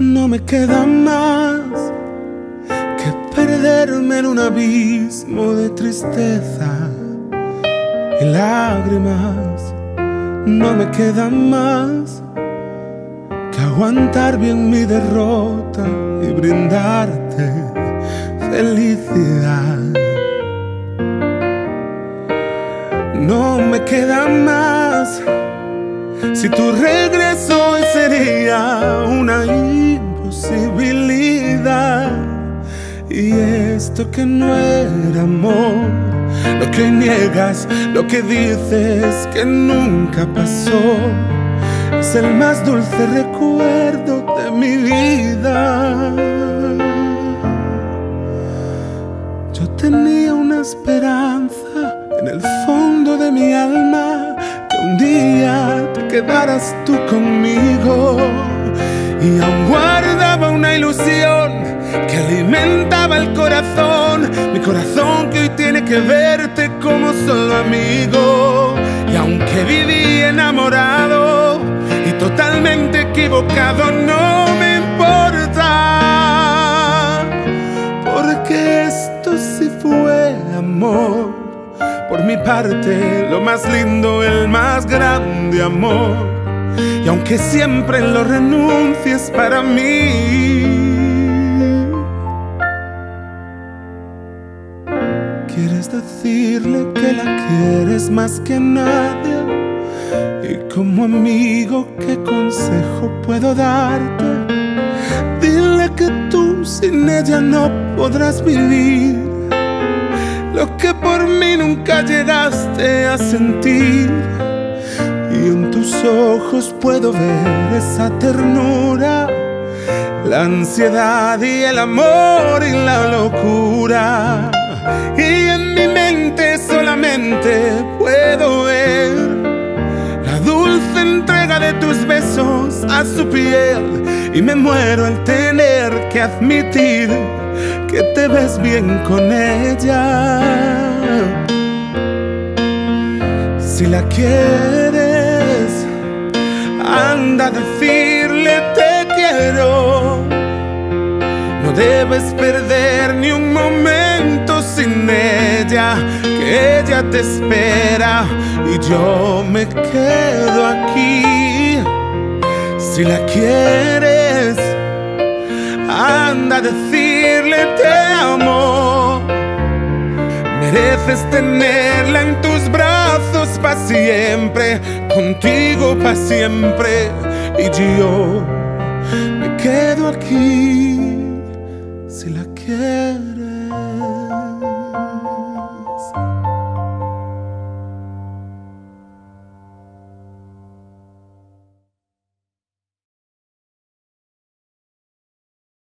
No me queda más que perderme en un abismo de tristeza y lágrimas. No me queda más que aguantar bien mi derrota y brindarte felicidad. No me queda más si tu regreso sería una imposibilidad. Y esto que no era amor, lo que niegas, lo que dices que nunca pasó, es el más dulce recuerdo de mi vida. Yo tenía una esperanza en el fondo de mi alma que un día te quedaras tú conmigo. Y aún guardaba una ilusión que alimentaba el corazón, mi corazón que hoy tiene que verte como solo amigo. Y aunque viví enamorado y totalmente equivocado no por mi parte, lo más lindo, el más grande amor. Y aunque siempre lo renuncies para mí, quieres decirle que la quieres más que nadie. Y como amigo, ¿qué consejo puedo darte? Dile que tú sin ella no podrás vivir lo que por mí nunca llegaste a sentir. Y en tus ojos puedo ver esa ternura, la ansiedad y el amor y la locura. Y en mi mente solamente puedo ver la dulce entrega de tus besos a su piel. Y me muero al tener que admitir que te ves bien con ella. Si la quieres, anda a decirle te quiero. No debes perder ni un momento sin ella, que ella te espera y yo me quedo aquí. Si la quieres, anda a decirle te amo. Mereces tenerla en tus brazos para siempre, contigo para siempre. Y yo me quedo aquí si la quieres.